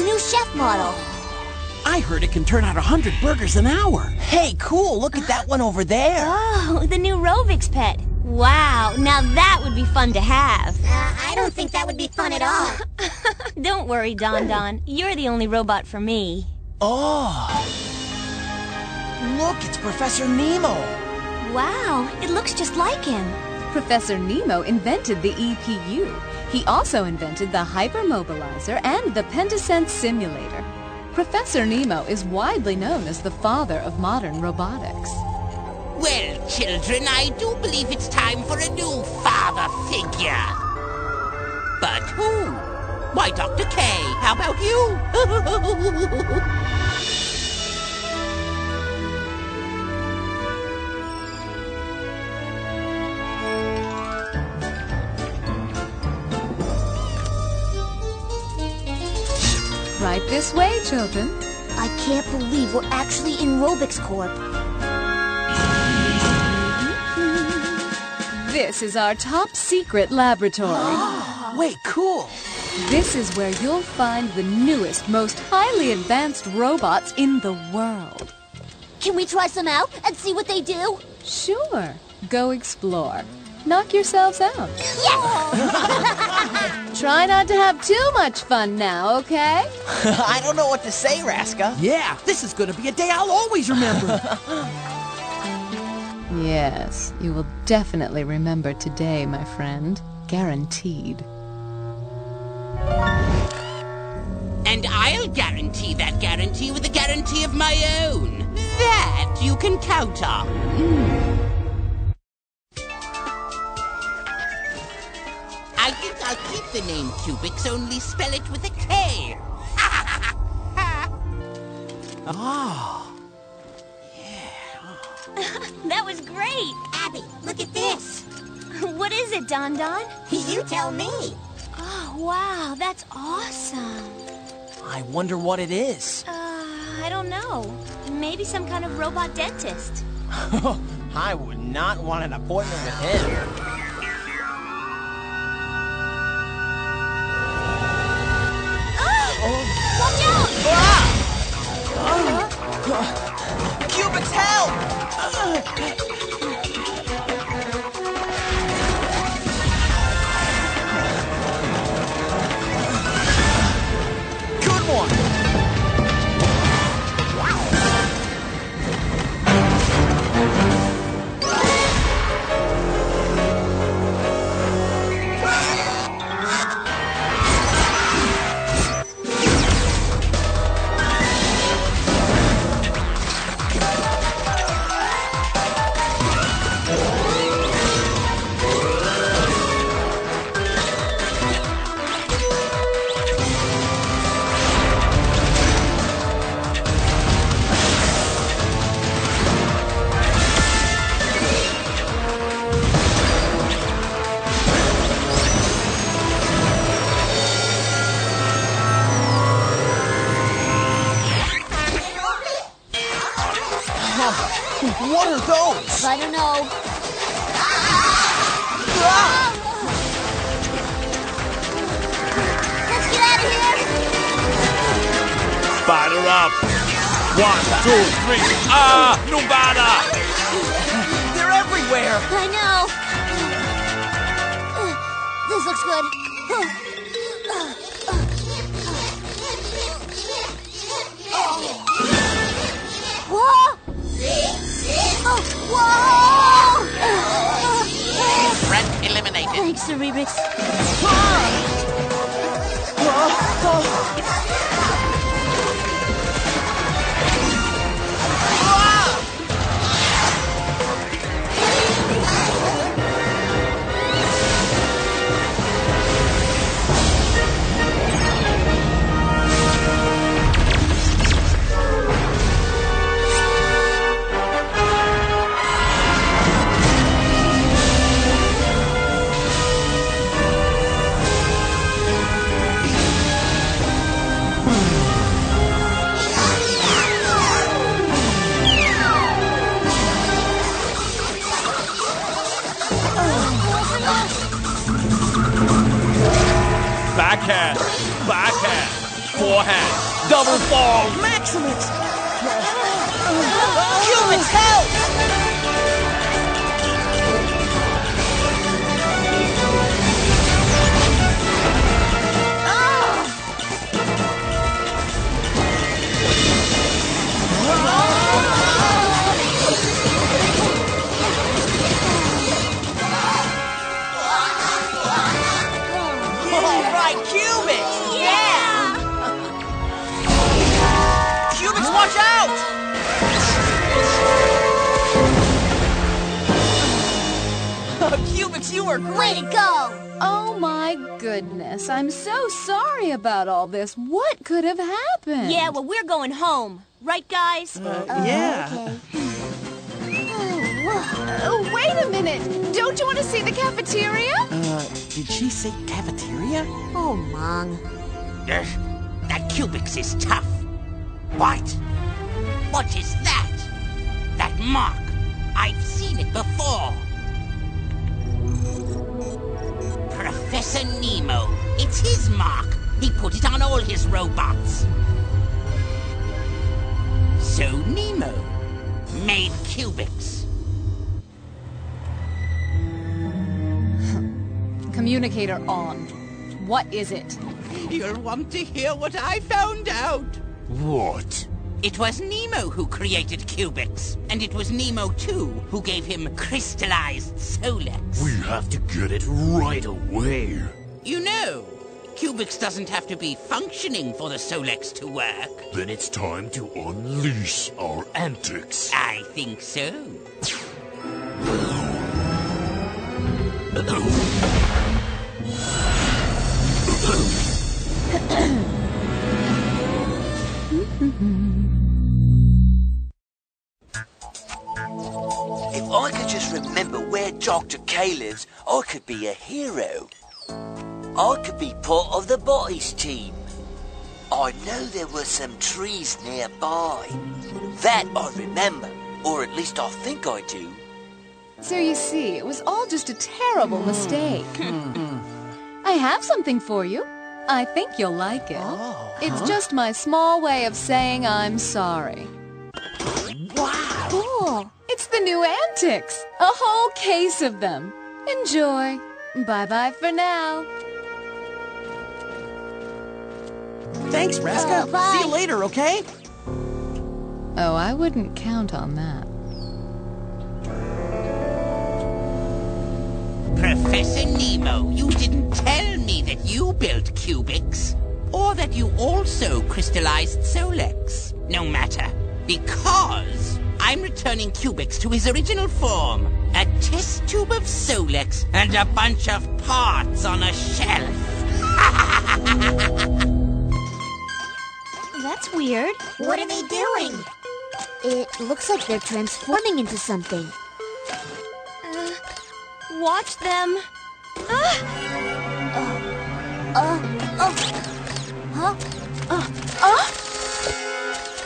the new chef model. I heard it can turn out a hundred burgers an hour. Hey, cool, look at that one over there. Oh, the new Rovix pet. Wow, now that would be fun to have. Uh, I don't think that would be fun at all. Don't worry, Don Don. You're the only robot for me. Oh. Look, it's Professor Nemo. Wow, it looks just like him. Professor Nemo invented the EPU. He also invented the Hypermobilizer and the Pentasense Simulator. Professor Nemo is widely known as the father of modern robotics. Well, children, I do believe it's time for a new father figure. But who? Why, Dr. K, how about you? Right this way, children. I can't believe we're actually in Rovix Corp. This is our top secret laboratory. Oh, Wait, cool. This is where you'll find the newest, most highly advanced robots in the world. Can we try some out and see what they do? Sure, go explore. Knock yourselves out. Yes! Try not to have too much fun now, okay? I don't know what to say, Raska. Yeah, this is gonna be a day I'll always remember. Yes, you will definitely remember today, my friend. Guaranteed. And I'll guarantee that guarantee with a guarantee of my own. That you can count on. I I'll the name Cubics, only spell it with a K. Oh. Yeah. that was great. Abby, look at this. What is it, Don Don? You tell me. Oh, wow, that's awesome. I wonder what it is. Uh, I don't know. Maybe some kind of robot dentist. I would not want an appointment with him. Cubix, help! One, two, three. Ah, Nuvada! They're everywhere! I know. This looks good. Whoa! Oh, whoa! Threat eliminated. Thanks, Cerebrix. Backhand. Forehand. Double fall. Maximus! Cubix, help! Cubix, you were great! Way to go! Oh my goodness, I'm so sorry about all this. What could have happened? Yeah, well, we're going home. Right, guys? yeah. Okay. Oh, wait a minute. Don't you want to see the cafeteria? Uh, did she say cafeteria? Oh, Mong. Ugh, that Cubix is tough. What? What is that? That mark. I've seen it before. Professor Nemo. It's his mark. He put it on all his robots. So Nemo made Cubix. Communicator on. What is it? You'll want to hear what I found out. What? It was Nemo who created Cubix, and it was Nemo too who gave him crystallized Solex. We have to get it right away. You know, Cubix doesn't have to be functioning for the Solex to work. Then it's time to unleash our antics. I think so. Dr. Lives, I could be a hero. I could be part of the Bodies team. I know there were some trees nearby. That I remember, or at least I think I do. So you see, it was all just a terrible mistake. Hmm. Hmm, hmm. I have something for you. I think you'll like it. Oh, it's just my small way of saying I'm sorry. Wow! Cool. It's the new antics. A whole case of them. Enjoy. Bye-bye for now. Thanks, Raska. Oh, bye. See you later, okay? Oh, I wouldn't count on that. Professor Nemo, you didn't tell me that you built Cubix. Or that you also crystallized Solex. No matter. Because I'm returning Cubix to his original form. A test tube of Solex and a bunch of parts on a shelf. That's weird. What are they doing? It looks like they're transforming into something. Uh, watch them. Ah! Uh, uh,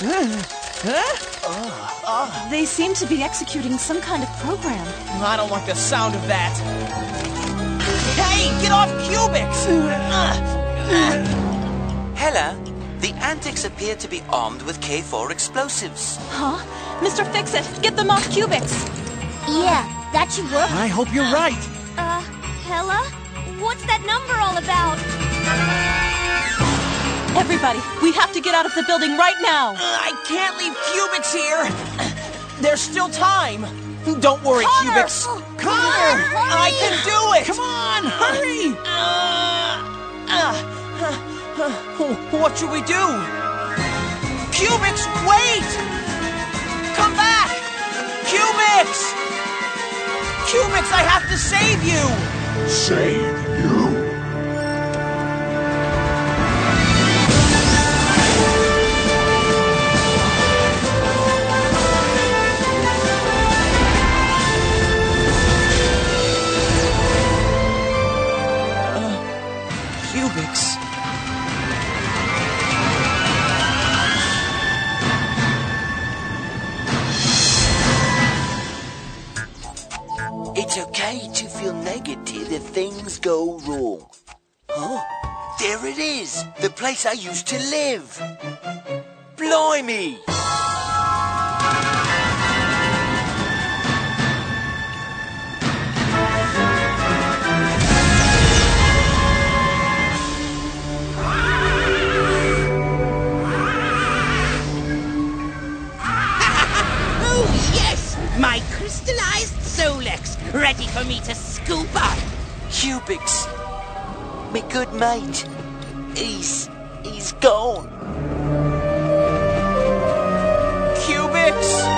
uh oh, huh? They seem to be executing some kind of program. I don't like the sound of that. Hey, get off Cubix! Hella, the antics appear to be armed with K4 explosives. Huh? Mr. Fix-It, get them off Cubix! Yeah, that should work. I hope you're right. Uh, Hella? What's that number all about? Everybody, we have to get out of the building right now! I can't leave Cubix here! There's still time! Don't worry, Connor! Cubix! Connor! I can do it! Come on, hurry! Uh, uh, what should we do? Cubix, wait! Come back! Cubix! Cubix, I have to save you! Save you? There it is, the place I used to live. Blimey! Oh, yes! My crystallized Solex, ready for me to scoop up. Cubix, me good mate. He's he's gone. Cubix!